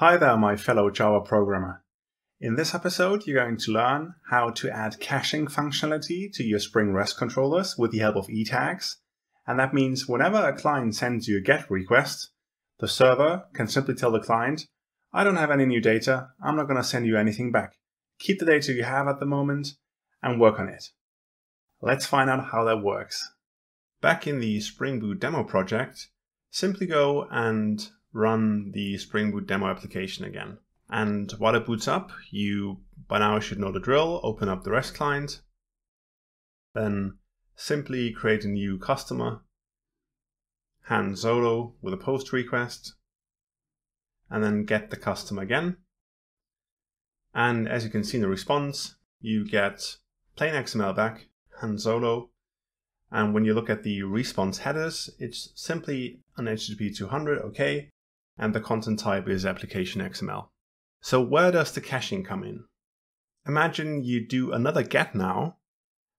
Hi there, my fellow Java programmer. In this episode, you're going to learn how to add caching functionality to your Spring REST controllers with the help of e-tags. And that means whenever a client sends you a GET request, the server can simply tell the client, I don't have any new data, I'm not going to send you anything back. Keep the data you have at the moment and work on it. Let's find out how that works. Back in the Spring Boot demo project, simply go and run the Spring Boot demo application again. And while it boots up, you by now should know the drill. Open up the REST client, then simply create a new customer, Han Solo with a post request, and then get the customer again. And as you can see in the response, you get plain XML back, Han Solo, and when you look at the response headers, it's simply an HTTP 200, okay, and the content type is application XML. So where does the caching come in? Imagine you do another get now,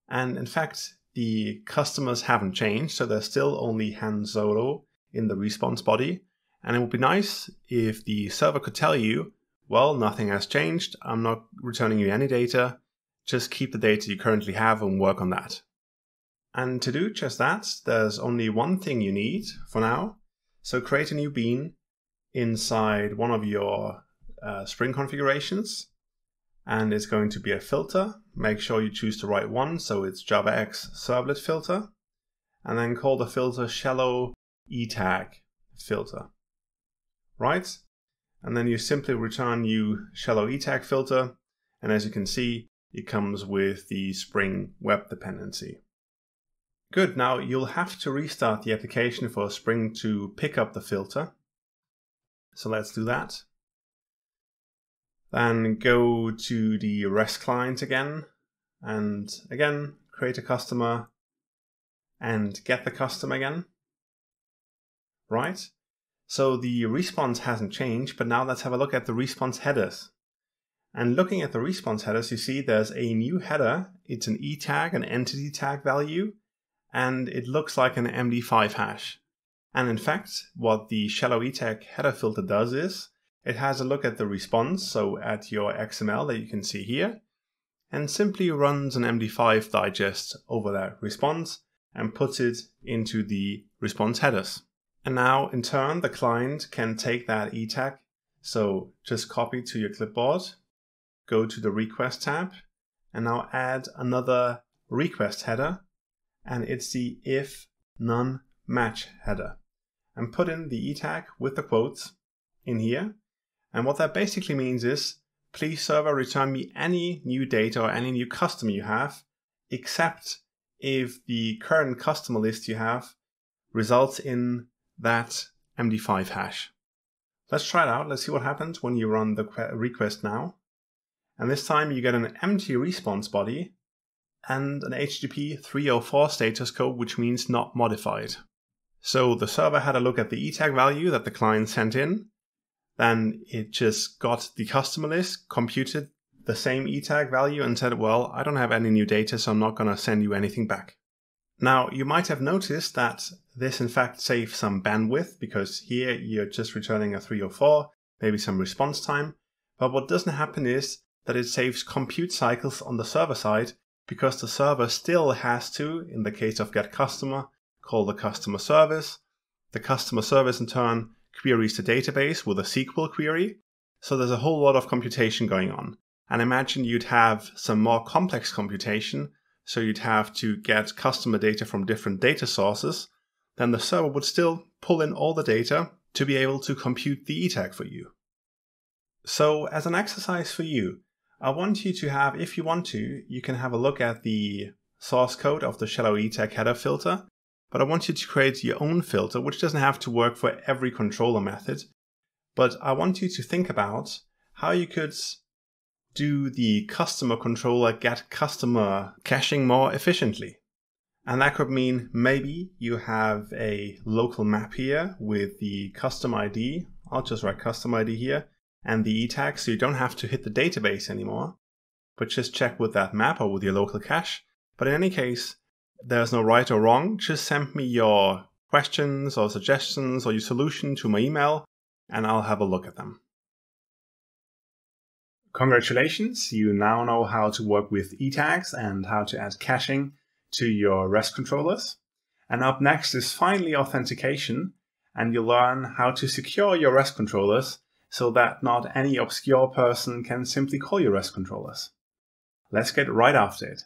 and in fact, the customers haven't changed, so there's still only Han Solo in the response body. And it would be nice if the server could tell you, well, nothing has changed, I'm not returning you any data, just keep the data you currently have and work on that. And to do just that, there's only one thing you need for now. So create a new bean inside one of your uh, Spring configurations. And it's going to be a filter. Make sure you choose the right one. So it's JavaX servlet filter. And then call the filter shallow etag filter. Right? And then you simply return new shallow etag filter. And as you can see, it comes with the Spring web dependency. Good, now you'll have to restart the application for Spring to pick up the filter. So let's do that. Then go to the REST client again, and again, create a customer and get the customer again. Right? So the response hasn't changed, but now let's have a look at the response headers. And looking at the response headers, you see there's a new header. It's an e tag, an entity tag value, and it looks like an MD5 hash. And in fact, what the shallow etag header filter does is it has a look at the response, so at your XML that you can see here, and simply runs an MD5 digest over that response and puts it into the response headers. And now, in turn, the client can take that etag, so just copy to your clipboard, go to the request tab, and now add another request header, and it's the if none match header and put in the etag with the quotes in here. And what that basically means is, please server return me any new data or any new customer you have, except if the current customer list you have results in that MD5 hash. Let's try it out. Let's see what happens when you run the request now. And this time you get an empty response body and an HTTP 304 status code, which means not modified. So the server had a look at the etag value that the client sent in. Then it just got the customer list, computed the same etag value, and said, well, I don't have any new data, so I'm not going to send you anything back. Now, you might have noticed that this in fact saves some bandwidth because here you're just returning a 304, maybe some response time. But what doesn't happen is that it saves compute cycles on the server side because the server still has to, in the case of get customer, call the customer service. The customer service in turn queries the database with a SQL query. So there's a whole lot of computation going on. And imagine you'd have some more complex computation. So you'd have to get customer data from different data sources. Then the server would still pull in all the data to be able to compute the etag for you. So as an exercise for you, I want you to have, if you want to, you can have a look at the source code of the shallow etag header filter but I want you to create your own filter, which doesn't have to work for every controller method. But I want you to think about how you could do the customer controller get customer caching more efficiently. And that could mean maybe you have a local map here with the custom ID. I'll just write custom ID here and the etag so you don't have to hit the database anymore, but just check with that map or with your local cache. But in any case, there's no right or wrong. Just send me your questions or suggestions or your solution to my email and I'll have a look at them. Congratulations, you now know how to work with e-tags and how to add caching to your REST controllers. And up next is finally authentication, and you'll learn how to secure your REST controllers so that not any obscure person can simply call your REST controllers. Let's get right after it.